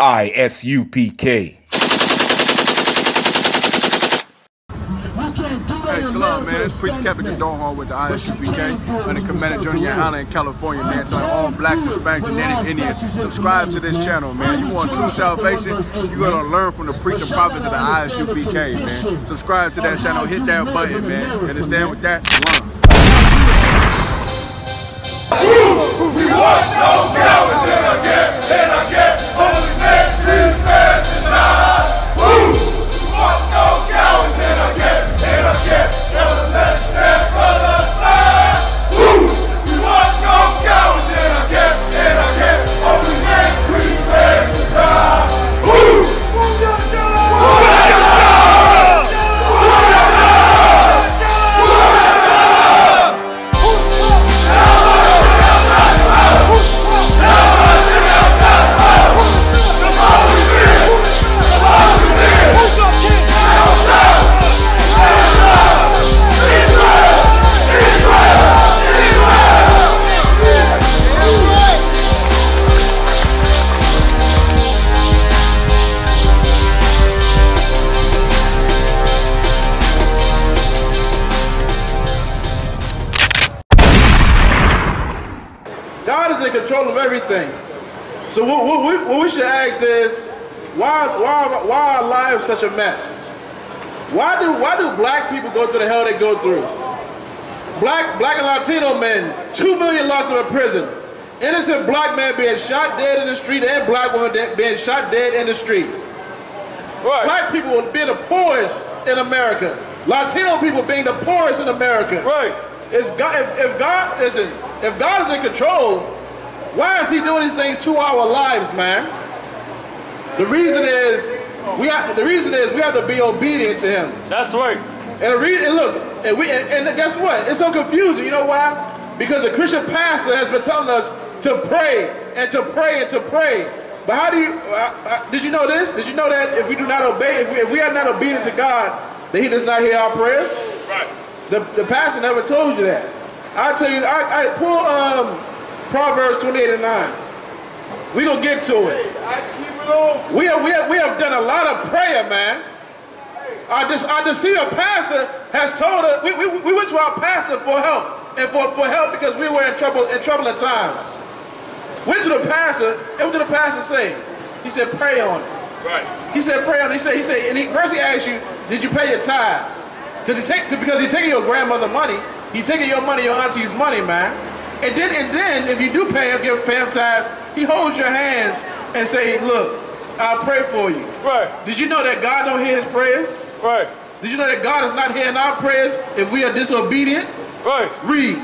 ISUPK. Hey, shalom, man. It's Priest Kevin Hall with the ISUPK the Commander Journey Island in California, man. Telling all blacks, Hispanics, and Native Indians, subscribe to this channel, man. You want true salvation, you're going to learn from the priests and prophets of the ISUPK, man. Subscribe to that channel, hit that button, man. And Understand with that? Learn. Everything. So what, what, we, what we should ask is, why, why, why are our lives such a mess? Why do, why do black people go through the hell they go through? Black, black and Latino men, two million locked up in prison. Innocent black men being shot dead in the street and black women being shot dead in the street. Right. Black people being the poorest in America. Latino people being the poorest in America. Right. Is God, if, if God isn't, if God is in control, why is he doing these things to our lives, man? The reason is we have, the reason is we have to be obedient to him. That's right. And the reason, look, and we and, and guess what? It's so confusing. You know why? Because the Christian pastor has been telling us to pray and to pray and to pray. But how do you? Uh, uh, did you know this? Did you know that if we do not obey, if we, if we are not obedient to God, that He does not hear our prayers? Right. The, the pastor never told you that. I tell you, I, I pull um, Proverbs 28 and 9. We're going to get to it. We have, we, have, we have done a lot of prayer, man. Our, our deceiver pastor has told us, we, we, we went to our pastor for help, and for, for help because we were in trouble in troubling times. Went to the pastor, and what did the pastor say? He said, pray on it. Right. He said, pray on it. He said, he said, and he, first he asked you, did you pay your tithes? Because he take, because he taking your grandmother money, he taking your money, your auntie's money, man. And then, and then, if you do pay him, give pay him tithes, he holds your hands and say, "Look, I'll pray for you." Right. Did you know that God don't hear His prayers? Right. Did you know that God is not hearing our prayers if we are disobedient? Right. Read.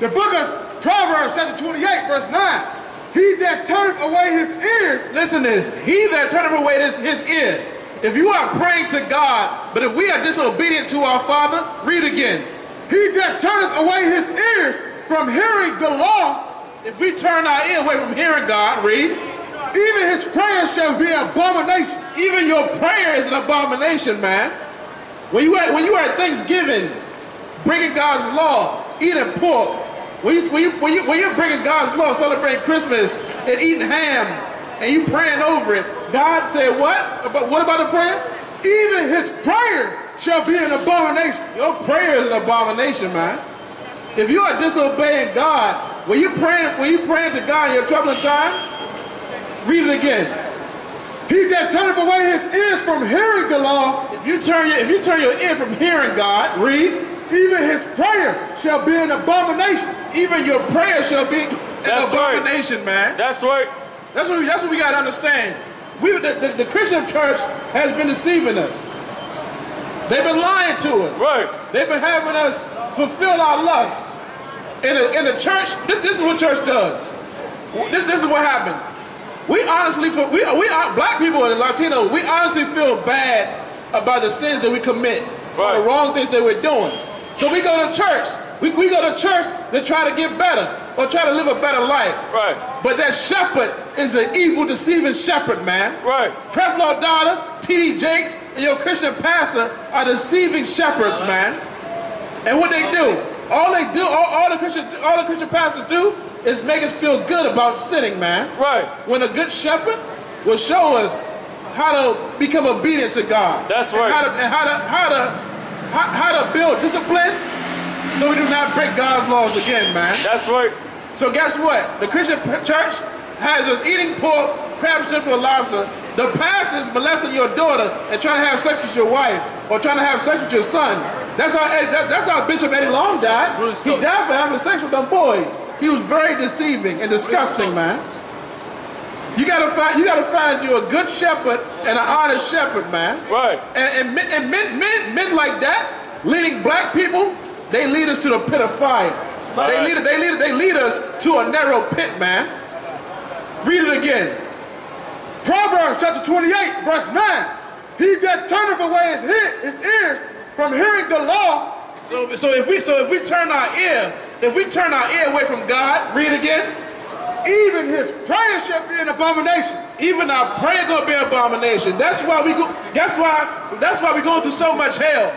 The book of Proverbs, chapter 28, verse 9. He that turneth away his ears. Listen to this. He that turneth away his, his ear. If you are praying to God, but if we are disobedient to our Father, read again. He that turneth away his ears from hearing the law, if we turn our ear away from hearing God, read, even his prayer shall be an abomination. Even your prayer is an abomination, man. When you at, when you at Thanksgiving, bringing God's law, eating pork, when, you, when, you, when, you, when you're bringing God's law, celebrating Christmas, and eating ham, and you praying over it, God said what? But what about the prayer? Even his prayer shall be an abomination. Your prayer is an abomination, man. If you are disobeying God, when you praying, when you praying to God in your troubling times, read it again. He that turneth away his ears from hearing the law. If you turn your if you turn your ear from hearing God, read. Even his prayer shall be an abomination. Even your prayer shall be an that's abomination, right. man. That's right. That's what that's what we gotta understand. We the, the, the Christian church has been deceiving us. They've been lying to us. Right. They've been having us fulfill our lust. In the, in the church, this, this is what church does. This, this is what happens. We honestly, feel, we, we black people and Latino, we honestly feel bad about the sins that we commit, right. the wrong things that we're doing. So we go to church. We, we go to church to try to get better or try to live a better life. Right. But that shepherd is an evil, deceiving shepherd, man. Right. Creflo Dollar, T.D. Jakes, and your Christian pastor are deceiving shepherds, uh-huh. man. And what they do, all they do, all, all, the Christian, all the Christian pastors do, is make us feel good about sinning, man. Right. When a good shepherd will show us how to become obedient to God. That's And right. how to, and how to how to how, how to build discipline so we do not break God's laws again, man. That's right. So guess what? The Christian church has us eating pork, crab, shrimp, and lobster. The pastors molesting your daughter and trying to have sex with your wife or trying to have sex with your son. That's how Ed- that, that's how Bishop Eddie Long died. He died for having sex with them boys. He was very deceiving and disgusting, man. You gotta find you gotta find you a good shepherd and an honest shepherd, man. Right. And, and, men, and men, men, men like that, leading black people, they lead us to the pit of fire. They lead, they lead, they lead us to a narrow pit, man. Read it again. Proverbs chapter 28, verse 9. He that turneth away his, he- his ears from hearing the law, So, so if we, so if we turn our ear, if we turn our ear away from God, read again. even his prayer shall be an abomination. Even our prayer gonna be an abomination. That's why we go. That's why. That's why we going through so much hell.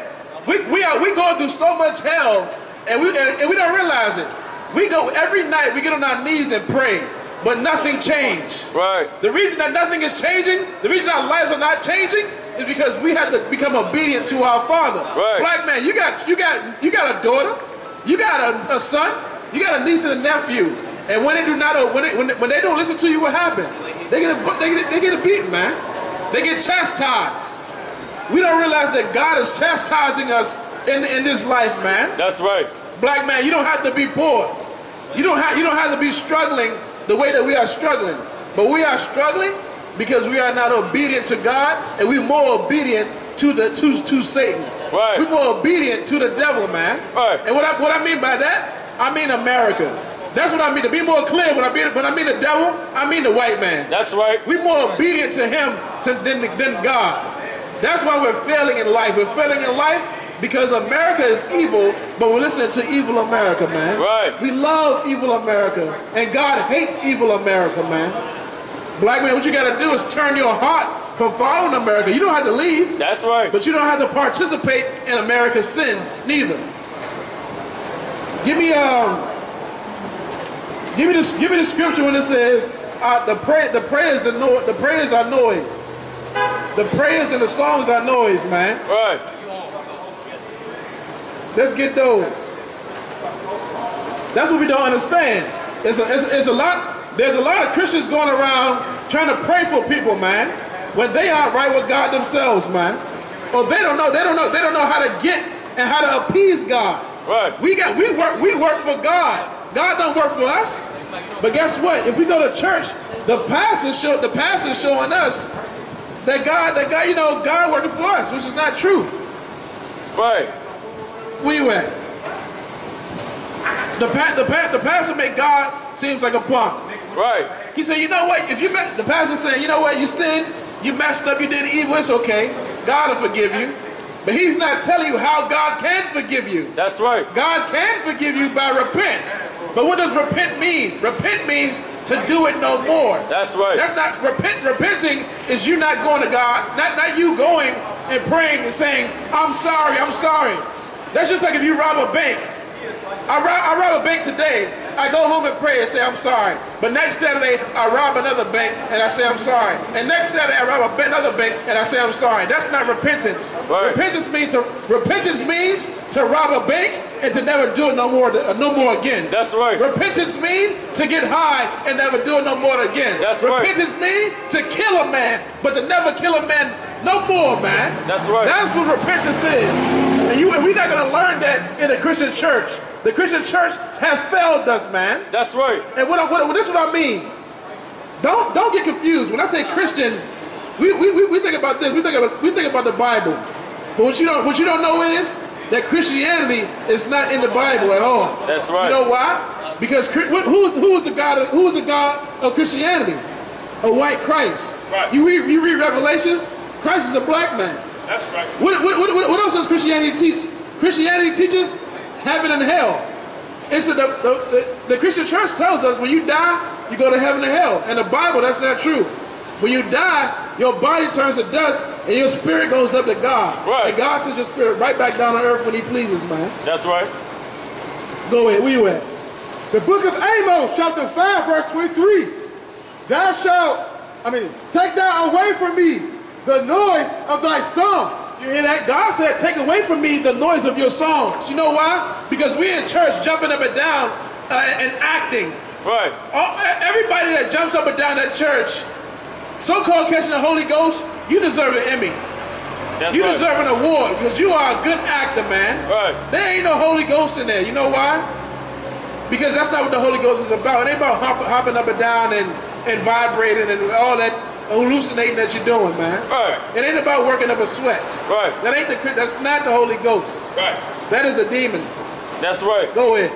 We we are we going through so much hell, and we and, and we don't realize it. We go every night. We get on our knees and pray, but nothing changed. Right. The reason that nothing is changing, the reason our lives are not changing, is because we have to become obedient to our Father. Right. Black man, you got you got you got a daughter, you got a, a son, you got a niece and a nephew, and when they do not when they, when they, when they don't listen to you, what happened? They get a, they get a, they get a beating, man. They get chastised. We don't realize that God is chastising us in in this life, man. That's right. Black man, you don't have to be poor. You don't have you don't have to be struggling the way that we are struggling. But we are struggling because we are not obedient to God and we're more obedient to the to, to Satan. Right. We're more obedient to the devil, man. Right. And what I what I mean by that, I mean America. That's what I mean. To be more clear, when I mean when I mean the devil, I mean the white man. That's right. We're more obedient to him to, than, than God. That's why we're failing in life. We're failing in life because America is evil, but we're listening to evil America, man. Right. We love evil America, and God hates evil America, man. Black man, what you got to do is turn your heart from following America. You don't have to leave, That's right. but you don't have to participate in America's sins neither. Give me um. Give me this. Give me the scripture when it says uh, the pray, the prayers are no, the prayers are noise. The prayers and the songs are noise, man. Right. Let's get those. That's what we don't understand. It's a, it's, it's a lot. There's a lot of Christians going around trying to pray for people, man, when they aren't right with God themselves, man. Or they don't know. They don't know. They don't know how to get and how to appease God. Right. We got. We work. We work for God. God don't work for us. But guess what? If we go to church, the pastor show the pastor showing us that God, that God, you know, God working for us, which is not true. Right. We went. The pa- the pa- the pastor make God seems like a punk. Right. He said, you know what? If you me- the pastor saying, you know what? You sinned, you messed up, you did evil. It's okay. God will forgive you. But he's not telling you how God can forgive you. That's right. God can forgive you by repent. But what does repent mean? Repent means to do it no more. That's right. That's not repent. Repenting is you not going to God, not not you going and praying and saying, "I'm sorry, I'm sorry." That's just like if you rob a bank. I rob, I rob a bank today. I go home and pray and say I'm sorry. But next Saturday I rob another bank and I say I'm sorry. And next Saturday I rob another bank and I say I'm sorry. That's not repentance. Right. Repentance means to repentance means to rob a bank and to never do it no more no more again. That's right. Repentance means to get high and never do it no more again. That's right. Repentance means to kill a man, but to never kill a man no more, man. That's right. That's what repentance is. And you and we're not gonna learn that in the Christian church. The Christian church has failed us, man. That's right. And what, I- what, this is what I mean. Don't don't get confused. When I say Christian, we, we, we, we think about this. We think about we think about the Bible. But what you don't what you don't know is that Christianity is not in the Bible at all. That's right. You know why? Because who is who is the God of, who is the God of Christianity? A white Christ. Right. You read you read Revelations. Christ is a black man. That's right. What, what, what, what else does Christianity teach? Christianity teaches heaven and hell. It's the, the, the, the Christian church tells us when you die, you go to heaven and hell. And the Bible, that's not true. When you die, your body turns to dust and your spirit goes up to God. Right. And God sends your spirit right back down to earth when he pleases, man. That's right. Go ahead, where you at? The book of Amos, chapter 5, verse 23. Thou shalt I mean, take thou away from me the noise of thy songs. You hear that? God said, take away from me the noise of your songs. You know why? Because we're in church jumping up and down uh, and acting. Right. All, everybody that jumps up and down at church, so-called catching the Holy Ghost, you deserve an Emmy. That's You right. deserve an award because you are a good actor, man. Right. There ain't no Holy Ghost in there. You know why? Because that's not what the Holy Ghost is about. It ain't about hop, hopping up and down and, and vibrating and all that hallucinating that you're doing, man. Right. It ain't about working up a sweat. Right. That ain't the. That's not the Holy Ghost. Right. That is a demon. That's right. Go ahead.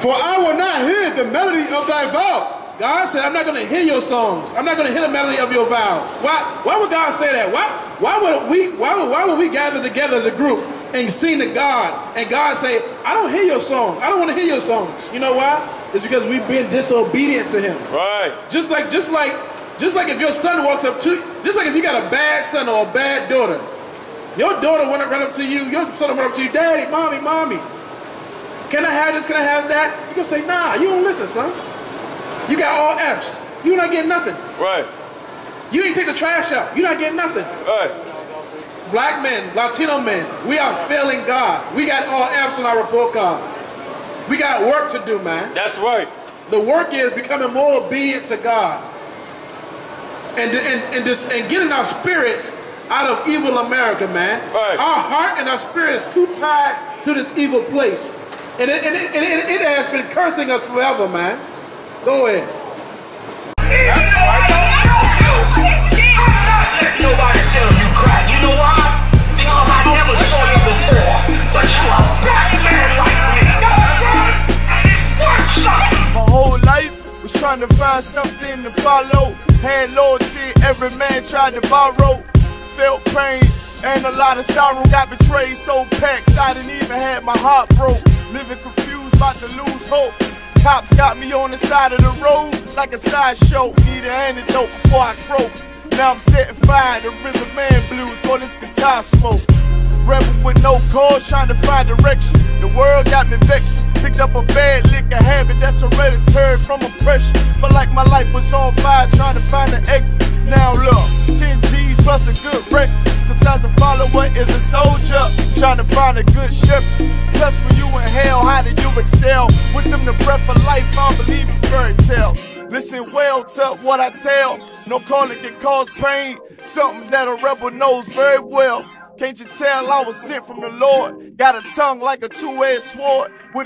For I will not hear the melody of thy vows. God said, I'm not going to hear your songs. I'm not going to hear the melody of your vows. Why, why would God say that? Why, why, would we, why, would, why would we gather together as a group and sing to God and God say, I don't hear your song. I don't want to hear your songs. You know why? It's because we've been disobedient to him. Right. Just like, just like, just like if your son walks up to, just like if you got a bad son or a bad daughter, your daughter want to run up to you, your son will run up to you, daddy, mommy, mommy. Can I have this? Can I have that? You're gonna say, nah, you don't listen, son. You got all F's. You not getting nothing. Right. You ain't take the trash out. You're not getting nothing. Right. Black men, Latino men, we are failing God. We got all F's on our report card. We got work to do, man. That's right. The work is becoming more obedient to God. And, and, and, this, and getting our spirits out of evil America, man. Right. Our heart and our spirit is too tied to this evil place. And it, and it, and it, it has been cursing us forever, man. Go ahead. Nobody tell you crack. Trying to find something to follow. Had loyalty, every man tried to borrow. Felt pain and a lot of sorrow. Got betrayed, so packs, I didn't even have my heart broke. Living confused, about to lose hope. Cops got me on the side of the road like a sideshow. Need an antidote before I croak. Now I'm setting fire to rhythm man blues for this guitar smoke. Rebel with no cause, trying to find direction. The world got me vexed. Picked up a bad liquor habit that's hereditary from oppression. Felt like my life was on fire, trying to find an exit. Now look, 10 G's plus a good wreck. Sometimes a follower is a soldier, trying to find a good shepherd. Plus, when you in hell, how do you excel? Wisdom, the breath of life, I believe in fairy tale. Listen well to what I tell. No calling can cause pain. Something that a rebel knows very well. Can't you tell I was sent from the Lord? Got a tongue like a two-edged sword. With